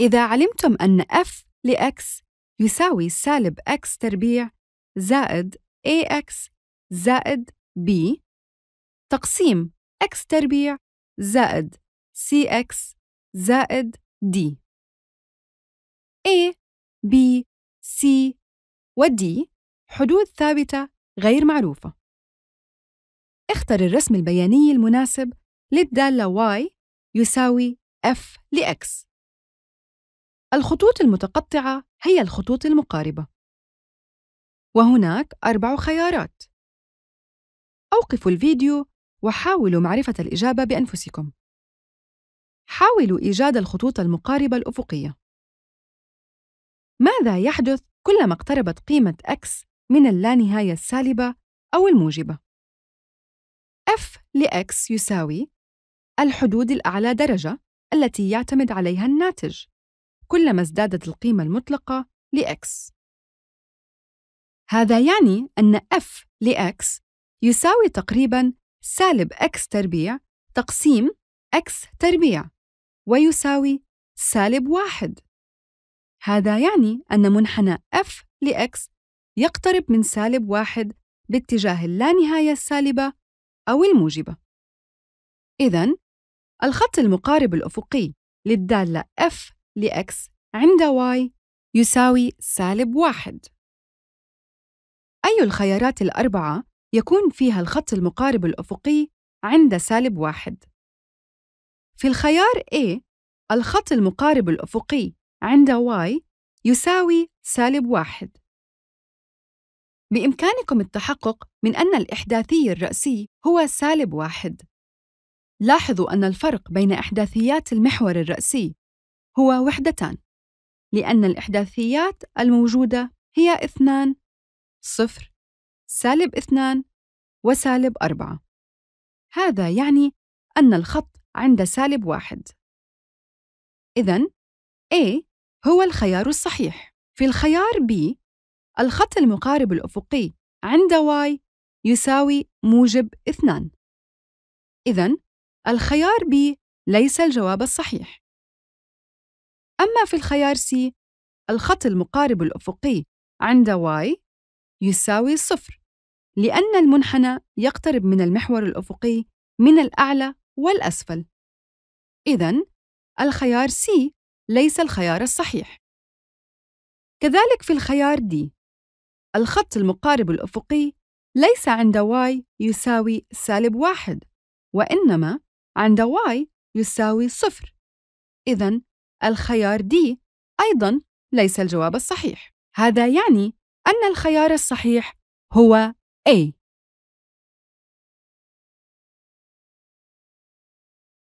إذا علمتم أن f لx يساوي سالب x تربيع زائد ax زائد b تقسيم x تربيع زائد cx زائد d. A b c و d حدود ثابتة غير معروفة. اختر الرسم البياني المناسب للدالة y يساوي f لx. الخطوط المتقطعة هي الخطوط المقاربة. وهناك أربع خيارات. أوقفوا الفيديو وحاولوا معرفة الإجابة بأنفسكم. حاولوا إيجاد الخطوط المقاربة الأفقية. ماذا يحدث كلما اقتربت قيمة x من اللانهاية السالبة أو الموجبة؟ f لx يساوي الحدود الأعلى درجة التي يعتمد عليها الناتج. كلما ازدادت القيمة المطلقة لx. هذا يعني أن f لx يساوي تقريباً سالب x تربيع تقسيم x تربيع ويساوي سالب واحد. هذا يعني أن منحنى f لx يقترب من سالب واحد باتجاه اللانهاية السالبة أو الموجبة. إذن الخط المقارب الأفقي للدالة f لx عند y يساوي سالب واحد. أي الخيارات الأربعة يكون فيها الخط المقارب الأفقي عند سالب واحد؟ في الخيار A الخط المقارب الأفقي عند y يساوي سالب واحد. بإمكانكم التحقق من أن الإحداثي الرأسي هو سالب واحد. لاحظوا أن الفرق بين إحداثيات المحور الرأسي هو وحدتان لأن الإحداثيات الموجودة هي اثنان صفر سالب اثنان وسالب أربعة. هذا يعني أن الخط عند سالب واحد. إذن A هو الخيار الصحيح. في الخيار B الخط المقارب الأفقي عند y يساوي موجب اثنان. إذن الخيار B ليس الجواب الصحيح. أما في الخيار C الخط المقارب الأفقي عند y يساوي صفر لأن المنحنى يقترب من المحور الأفقي من الأعلى والأسفل. إذن الخيار C ليس الخيار الصحيح. كذلك في الخيار D الخط المقارب الأفقي ليس عند y يساوي سالب واحد وإنما عند y يساوي صفر. إذن الخيار D أيضاً ليس الجواب الصحيح. هذا يعني أن الخيار الصحيح هو A.